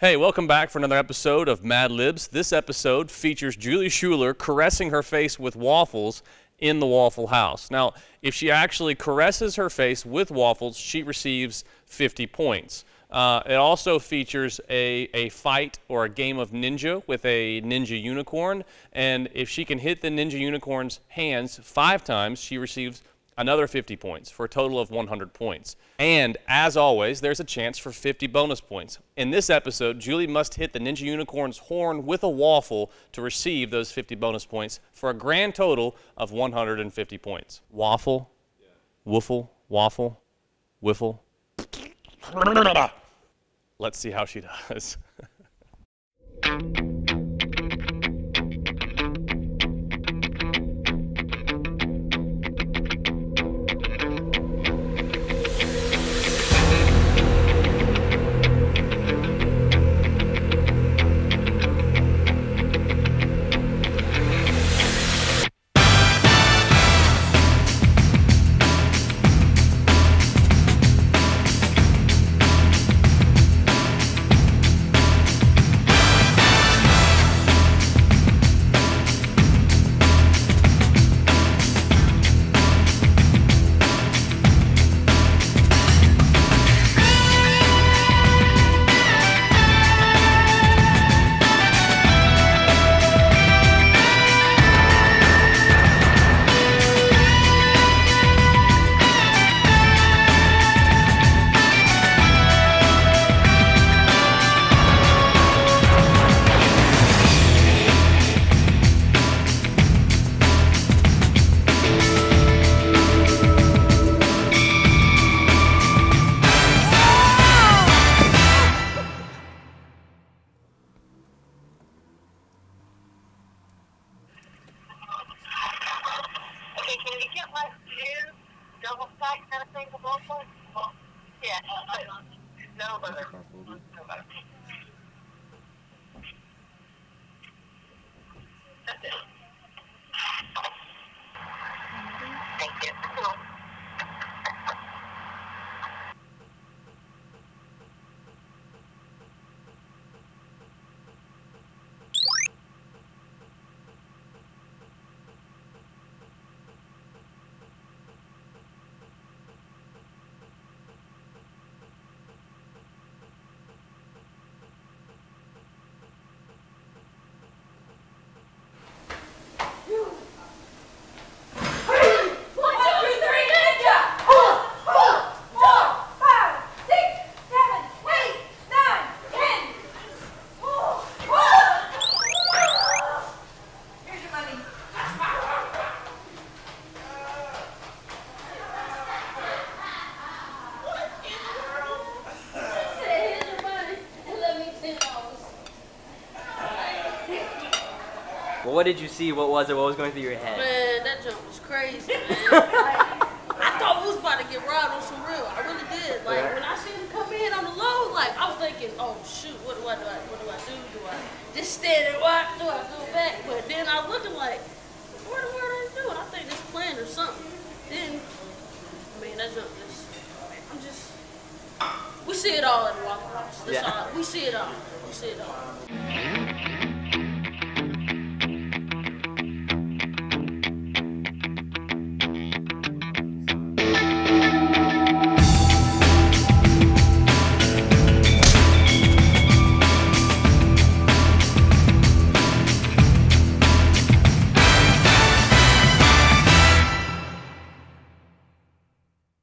Hey, welcome back for another episode of Mad Libs. This episode features Julie Schuler caressing her face with waffles in the Waffle House. Now, if she actually caresses her face with waffles, she receives 50 points. Uh, it also features a, a fight or a game of ninja with a ninja unicorn. And if she can hit the ninja unicorn's hands five times, she receives another 50 points for a total of 100 points. And as always, there's a chance for 50 bonus points. In this episode, Julie must hit the Ninja Unicorn's horn with a waffle to receive those 50 bonus points for a grand total of 150 points. Waffle, yeah. woofle, waffle, wiffle. Let's see how she does. Yeah. No, but. Well, what did you see? What was it? What was going through your head? Man, that jump was crazy, man. I thought we was about to get robbed on some real. I really did. Like yeah. when I seen him come in on the low, like I was thinking, oh shoot, what do I do? What do I do? Do I just stand and watch? Do I go back? But then I looked like, what the world are they doing? I think this planned or something. Then, man, mean, that jump just, I'm just, we see it all in the Waffle House. That's yeah. all. We see it all. We see it all.